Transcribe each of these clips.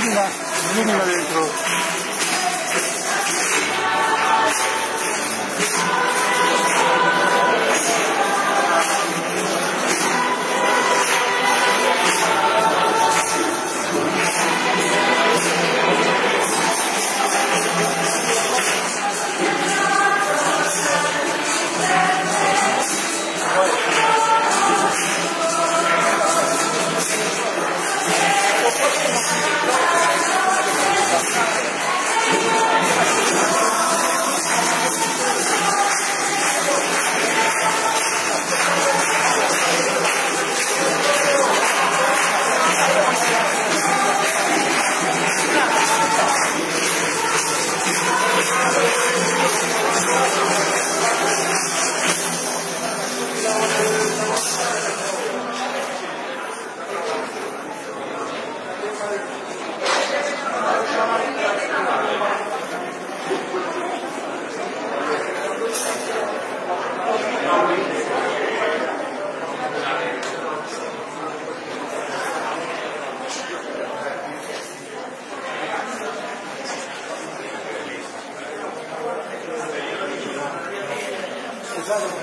lumina, lumina dentro. Thank Gracias.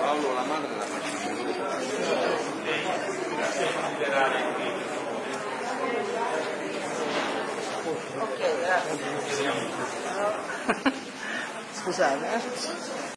Paolo la madre la Scusate, eh.